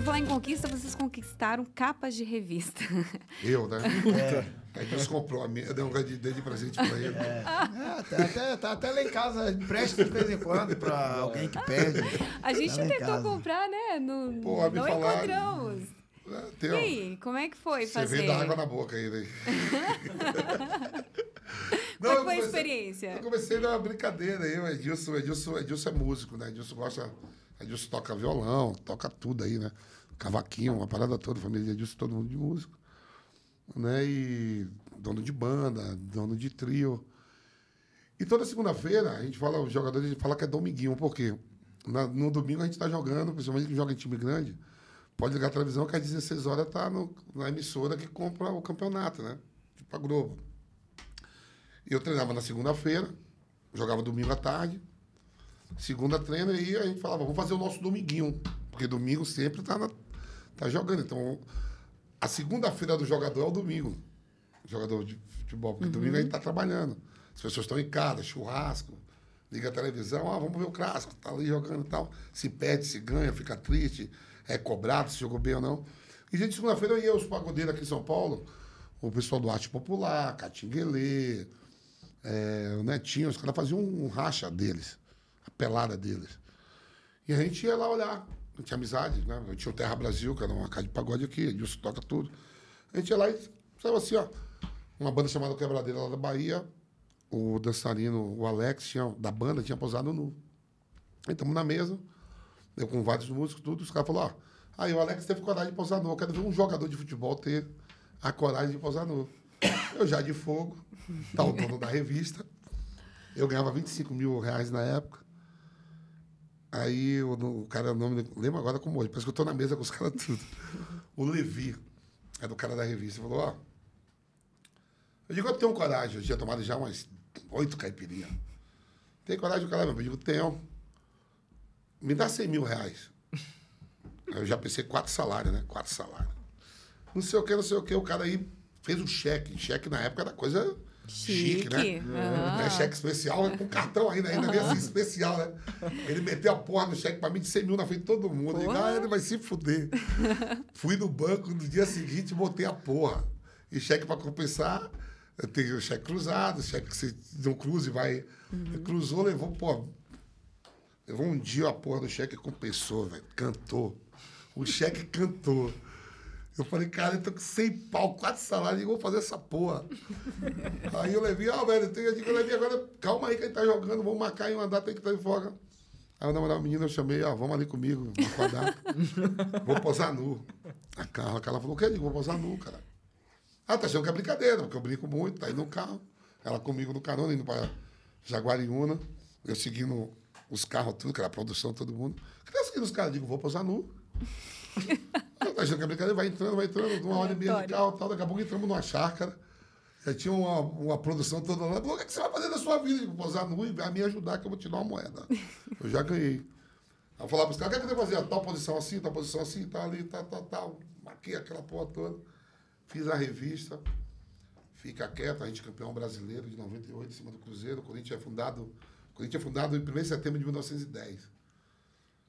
Por falar em conquista, vocês conquistaram capas de revista. Eu, né? É. Aí Deus comprou a minha, eu dei um de, dei de presente pra ele. É, tá, até, tá até lá em casa, empresta de vez em quando pra alguém que perde. A gente Tá tentou comprar, né? No, Pô, não falaram. encontramos. É, E aí, como é que foi Você fazer? vê da água na boca aí, né? Qual eu foi a experiência? Eu comecei numa brincadeira aí, o Edilson, Edilson, Edilson é músico, né? Edilson gosta. Edilson toca violão, toca tudo aí, né? Cavaquinho, uma parada toda, família de Edilson, todo mundo de músico. Né? E dono de banda, dono de trio. E toda segunda-feira a gente fala, os jogadores, a gente fala que é dominguinho, por quê? Na- no domingo a gente está jogando, principalmente que joga em time grande, pode ligar a televisão que às 16 horas tá no, na emissora que compra o campeonato, né? Tipo a Globo. E eu treinava na segunda-feira, jogava domingo à tarde, segunda treino, e a gente falava, vamos fazer o nosso dominguinho. Porque domingo sempre tá, na- tá jogando. Então, a segunda-feira do jogador é o domingo. Jogador de futebol, porque domingo a gente tá trabalhando. As pessoas estão em casa, churrasco, liga a televisão, ah, vamos ver o clássico, tá ali jogando e tal. Se perde, se ganha, fica triste, é cobrado, se jogou bem ou não. E gente, segunda-feira eu ia os pagodeiros aqui em São Paulo, o pessoal do Arte Popular, Catinguelê, é, o Netinho, os caras faziam um racha deles, pelada deles. E a gente ia lá olhar, a gente tinha amizade, né? Tinha o Terra Brasil, que era uma casa de pagode aqui, Edilson toca tudo. A gente ia lá e saiu assim, ó, uma banda chamada Quebradeira lá da Bahia, o dançarino, o Alex, tinha, da banda, tinha posado nu. Aí estamos na mesa, eu com vários músicos, tudo, os caras falaram, ó, aí o Alex teve coragem de posar nu, eu quero ver um jogador de futebol ter a coragem de posar nu. Eu já de fogo, tá o dono da revista, eu ganhava 25 mil reais na época, Aí o, o cara, o nome, lembro agora como hoje, parece que eu tô na mesa com os caras tudo. O Levi, é do cara da revista, falou, ó. Eu digo, eu tenho coragem, eu tinha tomado já umas oito caipirinhas. Tem coragem do cara? Eu digo, tenho. Me dá 100 mil reais. Aí eu já pensei quatro salários, né? Quatro salários. Não sei o que, não sei o que. O cara aí fez um cheque. Cheque na época era coisa chique, né? Chique. Aham. Né? Cheque especial, com cartão ainda, ainda veio assim, especial, né? Ele meteu a porra no cheque pra mim de 100 mil na frente de todo mundo. Digo, ah, ele vai se fuder. Fui no banco no dia seguinte botei a porra. E cheque pra compensar, eu tenho o cheque cruzado, cheque que você não cruza e vai. Cruzou, levou, pô. Levou um dia a porra do cheque compensou, velho. Cantou. O cheque cantou. Eu falei, cara, eu tô com 100 pau, quatro salários, e vou fazer essa porra. Aí eu levei, ó, velho, eu digo, eu levei agora, calma aí que ele tá jogando, vamos marcar em uma data aí que tá de folga. Aí eu namorava a menina, eu chamei, ó, vamos ali comigo, marcar a data. vou posar nu. A carro, a Carla falou, o que? Eu digo, vou posar nu, cara. Ah, tá achando que é brincadeira, porque eu brinco muito, tá aí no carro. Ela comigo no carona, indo pra Jaguariúna, eu seguindo os carros, tudo, que era a produção, todo mundo. Queria seguir os caras, digo, vou posar nu. Eu achando que é brincadeira, vai entrando, vai entrando, uma hora e meia de carro, tal, daqui a pouco entramos numa chácara. Já tinha uma, uma produção toda lá. Falou, o que, é que você vai fazer na sua vida? Eu digo, posar nu e vai me ajudar que eu vou te dar uma moeda. Eu já ganhei. Aí eu falava pros caras, o que, é que você vai fazer? Tal posição assim, tal posição assim, tal ali, tal, tal, tal. Marquei aquela porra toda. Fiz a revista. Fica quieto, a gente é campeão brasileiro de 98 em cima do Cruzeiro. O Corinthians é fundado, o Corinthians é fundado em 1 de setembro de 1910.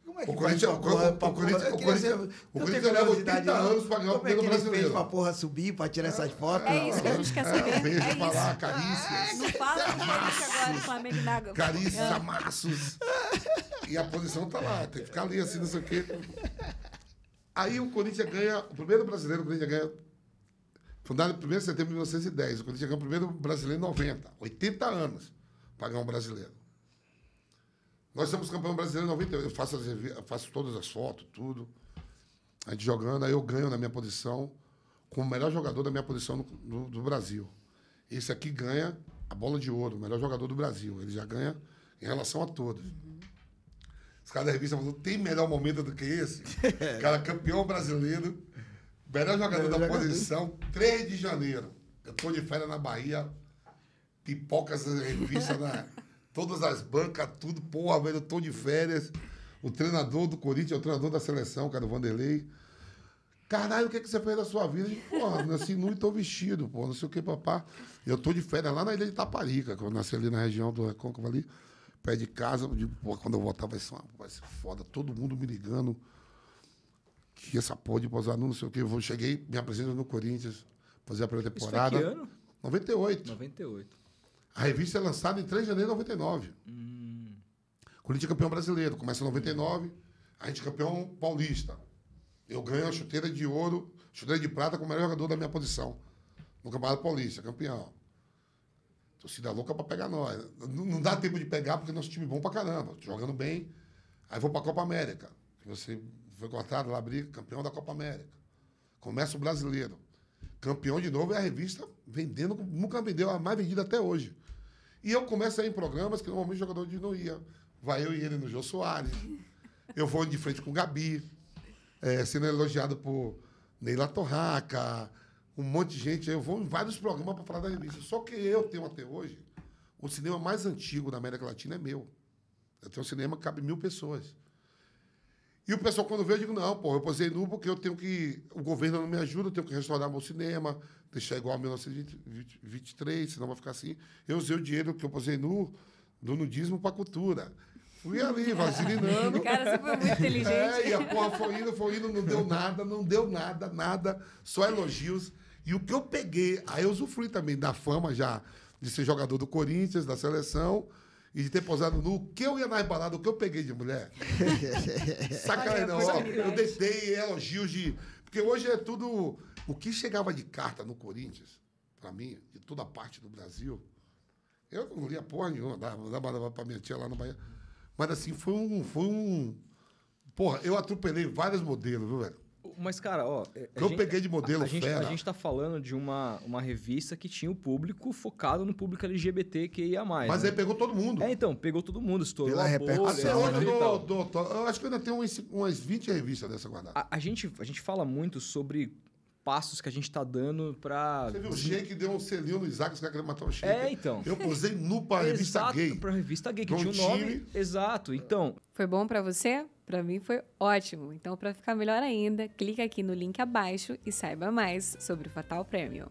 Como é O que Corinthians- o- o Corinthians- porra? O queria Corinthians- o eu tenho Corinthians leva curiosidade, 80 não. anos pra ganhar o Como é que primeiro ele fez brasileiro? pra porra subir, pra tirar essas fotos? É isso que a gente quer saber. beijo É pra isso. lá, carícias. Não fala que deixa agora o Flamengo na. Carícias, amassos. E a posição tá lá, tem que ficar ali assim, não sei o quê. Aí o Corinthians ganha, o primeiro brasileiro, o Corinthians ganha, fundado em 1 de setembro de 1910, o Corinthians ganha o primeiro brasileiro em 90, 80 anos para ganhar um brasileiro. Nós somos campeão brasileiro em 98, eu faço, as, eu faço todas as fotos, tudo. A gente jogando, aí eu ganho na minha posição, como o melhor jogador da minha posição no, no- do Brasil. Esse aqui ganha a bola de ouro, o melhor jogador do Brasil. Ele já ganha em relação a todos. Os caras da revista falaram, tem melhor momento do que esse? cara campeão brasileiro, melhor jogador Melhor da jogador. posição, 3 de janeiro. Eu tô de férias na Bahia, pipocas revista, na, todas as bancas, tudo, porra, velho, eu tô de férias. O treinador do Corinthians é o treinador da seleção, cara, o Vanderlei. Caralho, o que, que você fez da sua vida? Eu Porra, nasci nu e tô vestido, pô, não sei o que, papá. Eu tô de férias lá na ilha de Taparica, que eu nasci ali na região do Recôncavo ali, pé de casa. Eu digo, pô, quando eu voltar vai ser, uma, vai ser foda, todo mundo me ligando. que essa porra de pousar não sei o quê. Eu cheguei, me apresento no Corinthians, fazer a Isso foi pré-temporada. que ano? 98. 98. A revista é lançada em 3 de janeiro de 99. Hum. Corinthians é campeão brasileiro. Começa em 99, a gente é campeão paulista. Eu ganho a chuteira de ouro, chuteira de prata como melhor jogador da minha posição. No Campeonato Paulista, campeão. Torcida louca pra pegar nós. Não, não dá tempo de pegar porque nosso time é bom pra caramba, jogando bem. Aí vou pra Copa América. Você foi cortado lá, briga, campeão da Copa América. Começa o brasileiro. Campeão de novo é a revista vendendo, nunca vendeu, a mais vendida até hoje. E eu começo a ir em programas que normalmente o jogador de não ia. Vai eu e ele no Jô Soares. Eu vou de frente com o Gabi, eh, sendo elogiado por Neila Torraca, um monte de gente. Eu vou em vários programas para falar da revista. Só que eu tenho até hoje, o cinema mais antigo da América Latina é meu. Eu tenho um cinema que cabe mil pessoas. E o pessoal, quando vê, eu digo, não, pô, eu posei nu porque eu tenho que. O governo não me ajuda, eu tenho que restaurar meu cinema, deixar igual a 1923, senão vai ficar assim. Eu usei o dinheiro que eu posei nu do nudismo para cultura. Fui ali, vaselinando. Cara, você foi muito inteligente. É, e a porra foi indo, foi indo, não deu nada, não deu nada, nada, só elogios. E o que eu peguei, aí eu usufrui também da fama já de ser jogador do Corinthians, da seleção, e de ter posado nu. O que eu ia na balada, o que eu peguei de mulher? Sacanagem, não. Ó. Eu deitei elogios de. Porque hoje é tudo. O que chegava de carta no Corinthians, pra mim, de toda parte do Brasil, eu não lia porra nenhuma, dava, dava, dava pra minha tia lá na Bahia. Mas assim, foi um. Foi um. Porra, eu atropelei vários modelos, viu, velho? Mas, cara, ó. é- a Eu gente- peguei de modelo a, gente, fera. a gente tá falando de uma, uma revista que tinha o público focado no público LGBTQIA+. Mas né? aí pegou todo mundo. É, então, pegou todo mundo, estourou Pela a bolha, repercussão, Até etc hoje né? eu, e dou- eu acho que eu ainda tenho umas, umas 20 revistas dessa guardada. A, a gente, a gente fala muito sobre passos que a gente tá dando pra... Você viu o Sheik deu um selinho no Isaac, os caras queriam matar o Sheik. É, então. Eu posei nu pra revista Exato, gay. Pra revista gay, que um tinha o nome. time. Exato. Então, Foi bom pra você? Pra mim foi ótimo. Então, pra ficar melhor ainda, clica aqui no link abaixo e saiba mais sobre o Fatal Premium.